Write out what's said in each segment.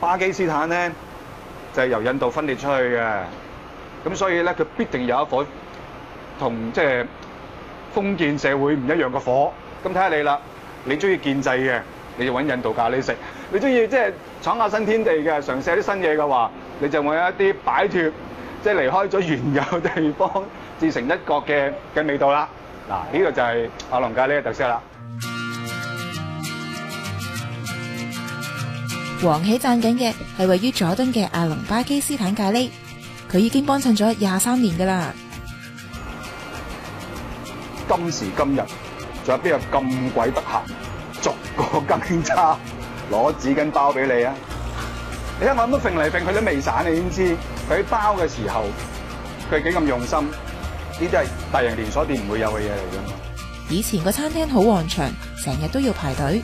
巴基斯坦咧就係由印度分裂出去嘅，咁所以咧佢必定有一顆同即係封建社會唔一樣嘅火。咁睇下你啦，你中意建制嘅，你就揾印度咖喱食；你中意即係闖下新天地嘅，嘗試下啲新嘢嘅話，你就揾一啲擺脱，即係離開咗原有地方，自成一國嘅嘅味道啦。嗱，呢個就係阿龍咖喱嘅特色啦。黃喜讚緊嘅係位於佐敦嘅阿龍巴基斯坦咖喱，佢已經幫襯咗廿三年噶啦。今時今日，仲有邊有咁鬼得閒，逐個更差攞紙巾包俾你啊！你睇我咁樣揈嚟揈去都未散，你點知佢包嘅時候佢幾咁用心？呢啲係大型連鎖店唔會有嘅嘢嚟㗎嘛。以前個餐廳好旺場，成日都要排隊。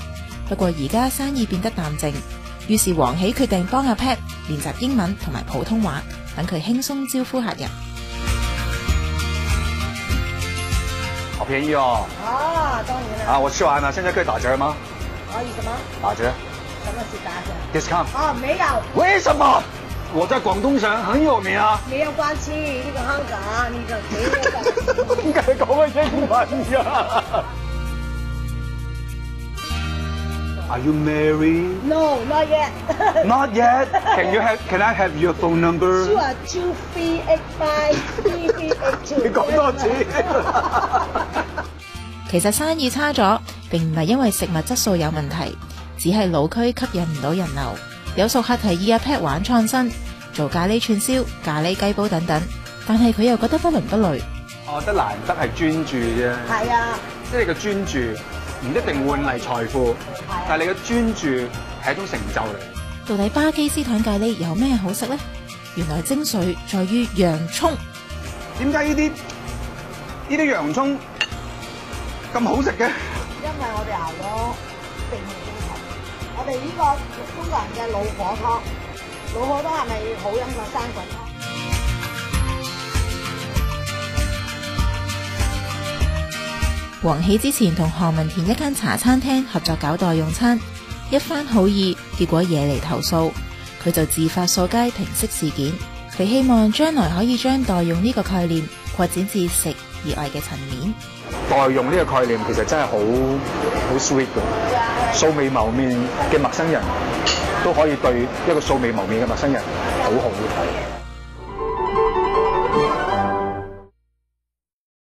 不過而家生意變得淡靜，於是黃喜決定幫阿 Pat 練習英文同埋普通話，等佢輕鬆招呼客人。好便宜哦！啊，當然啦。啊，我吃完了，現在可以打折嗎？可以什麼？打折什麼是打折？，discount。啊，沒有，為什麼？我在廣東省很有名啊！沒有關係。呢個香港，呢個沒有關係。點解講嘅英文㗎？Are you married? No, not yet. Not yet. Can you have? Can I have your phone number? Two are two three eight five three three eight two。你講多次。其實生意差咗，並唔係因為食物質素有問題，只係老區吸引唔到人流。有熟客提議阿 Pat 玩創新，做咖喱串燒、咖喱雞煲等等，但係佢又覺得不倫不類。我覺得難得係專注啫，係啊，即係你嘅專注唔一定換嚟財富，但係你嘅專注係一種成就嚟。到底巴基斯坦咖喱有咩好食呢？原來精髓在於洋葱。點解呢啲呢啲洋葱咁好食嘅？因為我哋熬咗定期精神。我哋呢個中國人嘅老火湯，老火湯係咪好飲過生滾湯？黃喜之前同何文田一間茶餐廳合作搞代用餐，一番好意，結果惹嚟投訴，佢就自發掃街平息事件。佢希望將來可以將代用呢個概念擴展至食以外嘅層面。代用呢個概念其實真係好好 sweet 嘅，素未謀面嘅陌生人都可以對一個素未謀面嘅陌生人好好。